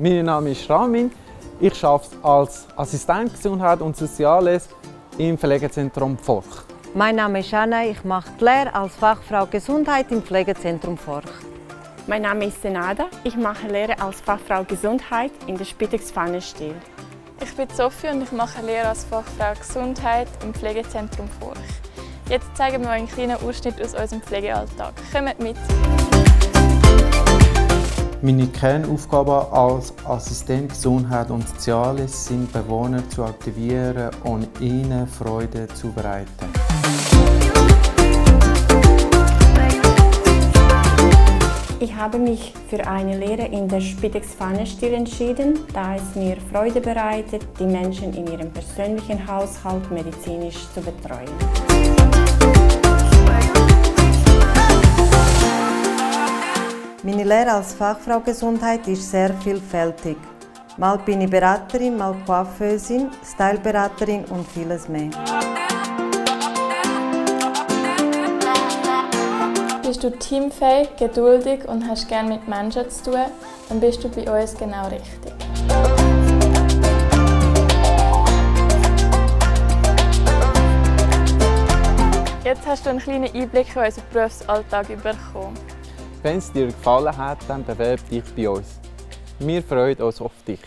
Mein Name ist Ramin. Ich arbeite als Assistent Gesundheit und Soziales im Pflegezentrum Forch. Mein Name ist Anna, ich mache die Lehre als Fachfrau Gesundheit im Pflegezentrum Forch. Mein Name ist Senada, ich mache Lehre als Fachfrau Gesundheit in der Spitex Pfannenstiel. Ich bin Sophie und ich mache Lehre als Fachfrau Gesundheit im Pflegezentrum Forch. Jetzt zeigen wir euch einen kleinen Ausschnitt aus unserem Pflegealltag. Kommt mit! Meine Kernaufgaben als Assistent Gesundheit und Soziales sind, Bewohner zu aktivieren und ihnen Freude zu bereiten. Ich habe mich für eine Lehre in der Spitex Pfannenstiel entschieden, da es mir Freude bereitet, die Menschen in ihrem persönlichen Haushalt medizinisch zu betreuen. Meine Lehre als Fachfrau Gesundheit ist sehr vielfältig. Mal bin ich Beraterin, mal Coiffeusin, Styleberaterin und vieles mehr. Bist du teamfähig, geduldig und hast gerne mit Menschen zu tun, dann bist du bei uns genau richtig. Jetzt hast du einen kleinen Einblick in unseren Berufsalltag bekommen. Wenn es dir gefallen hat, dann bewerb dich bei uns. Wir freuen uns auf dich.